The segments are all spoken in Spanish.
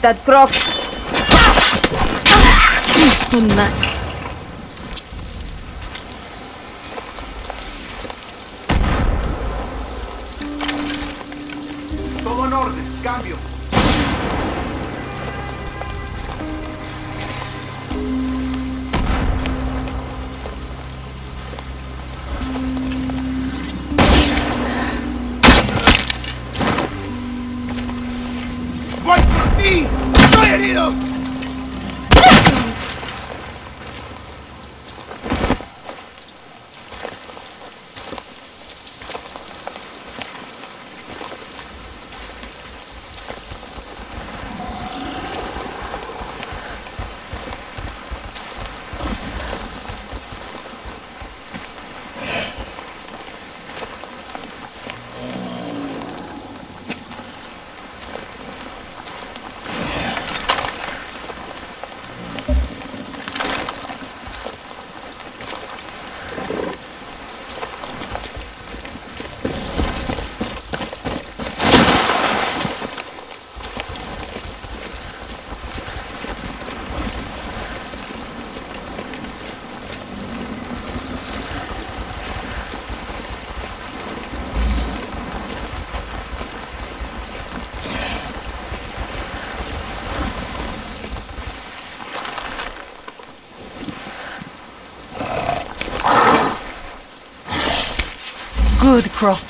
Quitad Croc. Una. Todo en orden. Cambio. ¡Voy por ti! ¡Estoy herido! Good crop.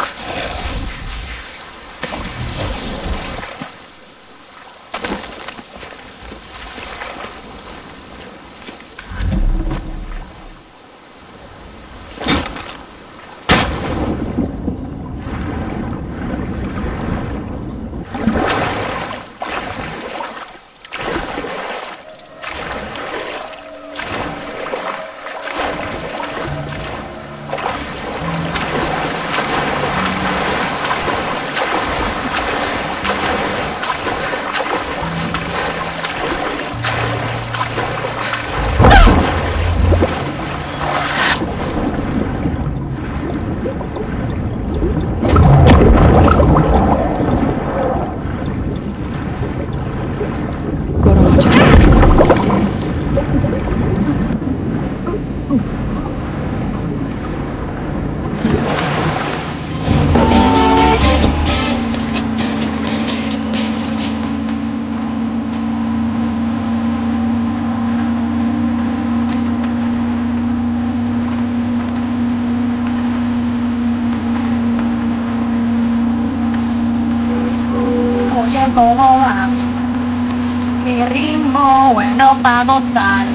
Cómo va. Mi ritmo bueno para gozar.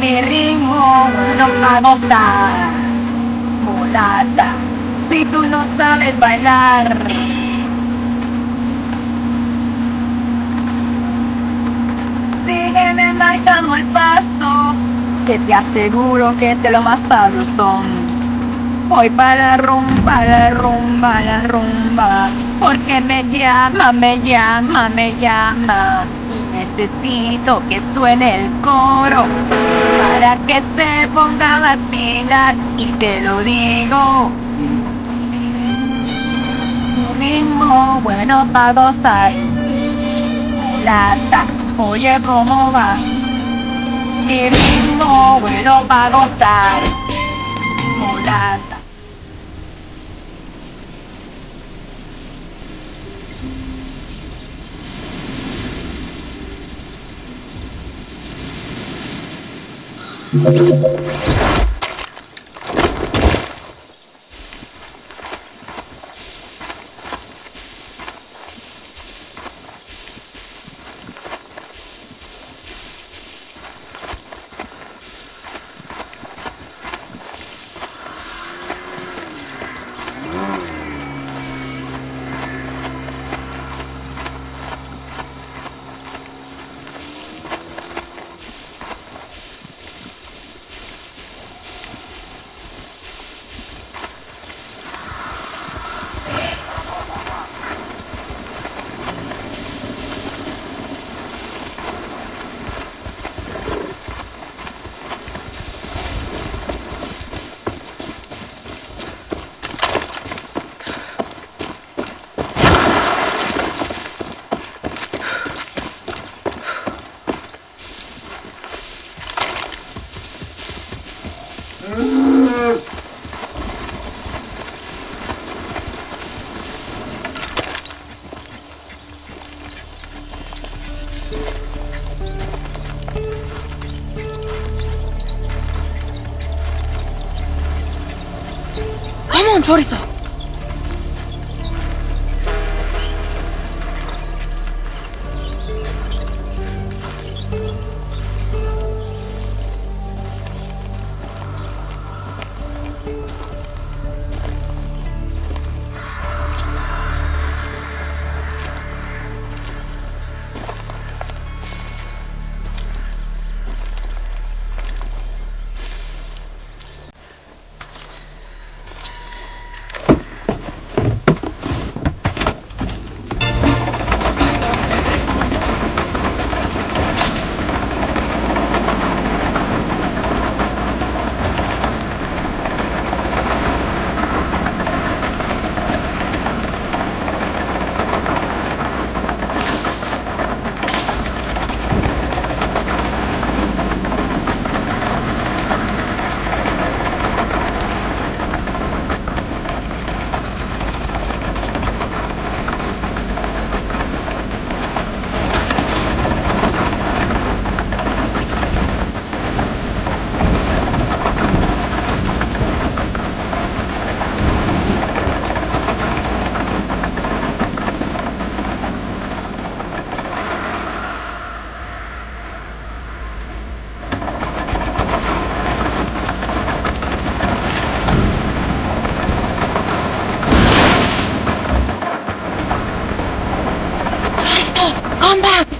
Mi ritmo bueno para gozar. Mulata, si tú no sabes bailar. Sígueme marcando el paso, que te aseguro que de lo más sabrosón. Voy para la rumba, la rumba, la rumba, porque me llama, me llama, me llama. Necesito que suene el coro para que se ponga a vacilar. Y te lo digo, un ritmo bueno para gozar. Mulata, oye cómo va. Mi ritmo bueno para gozar. Thank you. 저리서. Come back!